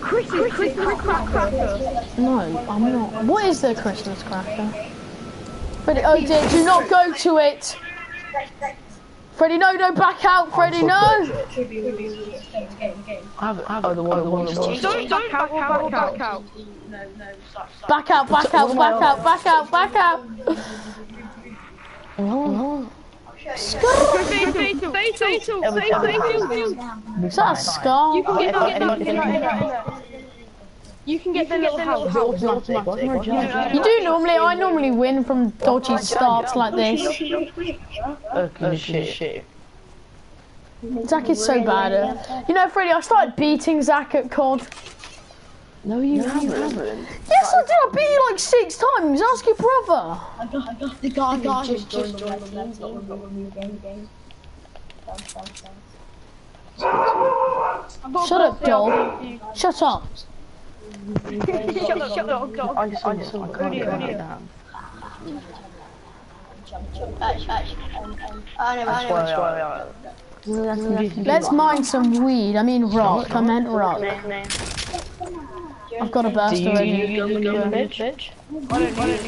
Christmas, Christmas cracker. No, I'm not. What is the Christmas cracker? Freddie, oh dear, do not go to it. Freddy, no, no, back out, Freddy, no. I have, I have oh, the one, oh, the one, the one. Don't, don't back out, back out. Back out, back out, back out, back out, back out. No, Fatal, fatal, fatal, fatal. Is that a scar? You can get that, get that, get that. You can get the little house. You do normally, I normally win from dodgy starts like this. Okay, shit, shit. Zach is so bad at You know, Freddie, I started beating Zach at COD. No, you haven't. Yes, I did. I beat you like six times. Ask your brother. I got, I got the guy, guy just, just joined the let's go, we've got a game, game. Shut up, doll. Shut up. Shut up, shut up, dog. I just, I just, I can't get that down. Jump, jump, Ash, Ash, I know, I know, That's why I- Let's mine some weed. I mean rock. I meant rock. I've got a burst Do you, do already. you use the gun, bitch? I don't need it.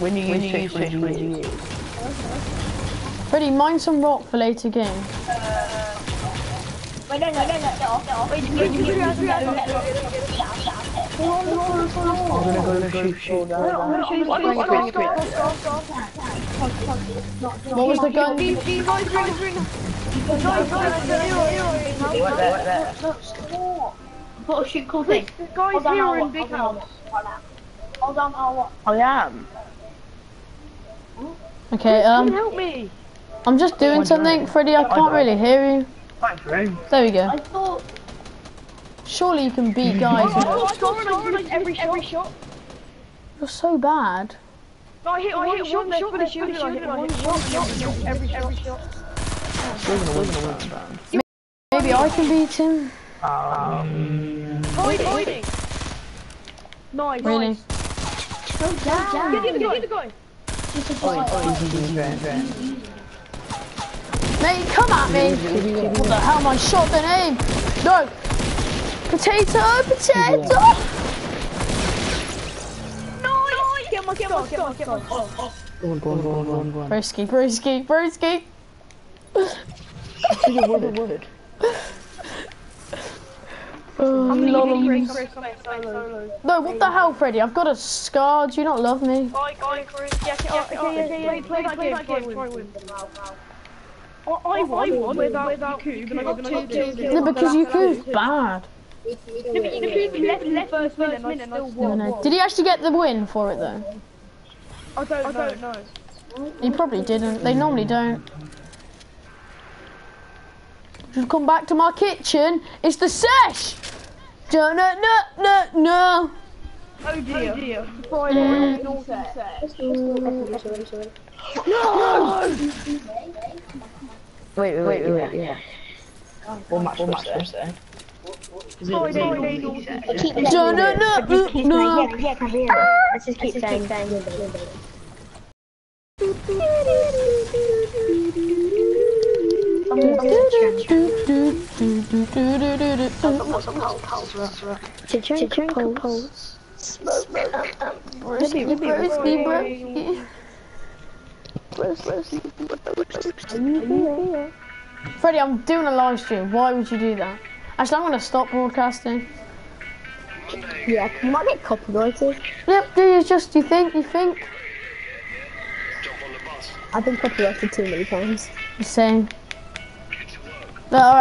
When you use tricks, what do you use? Freddie, mine some rock for later game. Wait, no, no, no, no, get off, get off. Wait, you, you, you, you, you, I'm gonna go shoot, shoot. What was the gun? These these guys bring, bring. Guys, guys, What there, there. Put a shoot cool thing. the guys Hold here I'll are in big hold on, house. Hold on, I'll watch. I am. Okay, Come um, help me. I'm just doing something, Freddy. I can't really hear you. Thanks, bro. There we go. I thought, Surely you can beat guys. with- Oh, I scored like every every shot. You're so bad. No, I hit one shot, shot for the shield, and I hit one shot, every every shot. We're gonna win, we're gonna win. Maybe I can beat him. Um, Hiding, hiding. Nice. Really? nice. Get the guy, get the guy. easy, easy, grand, grand. Mate, come at me. What the hell? My shot didn't aim. No. Potato, potato. Nice. Get my, get my, get my, get my. Go on, go on, go on, go on, go on. Broski, broski, broski. See the wood, the wood. Oh, I'm gonna lol. you Chris, Chris, solo. No, what the hell, Freddie? I've got a scar. Do you not love me? Bye, bye, Chris. Yeah, yeah, yeah, yeah, yeah, yeah. Play that game, try win. win. I, I oh, won without, without Cube, and I got two kills. No, because you could bad. No, but you left, left first minute, and I still No, no. Did he actually get the win for it though? I don't, I don't know. He probably didn't. They normally don't. Just come back to my kitchen. It's the sesh. No, no, no, no, no. Oh dear. Oh dear. Friday, naughty set. Wait, wait, wait, wait, yeah. One match, one match, first there. Friday, naughty set. keep No, no, no, no, no. Yeah, come here. Let's just keep saying, saying. To drink. Freddie, I'm doing a live stream. Why would you do that? Actually, I'm gonna stop broadcasting. Yeah, you might get copyrighted. Yep, do you just, you think, you think? I've been copyrighted too many times. The same. No.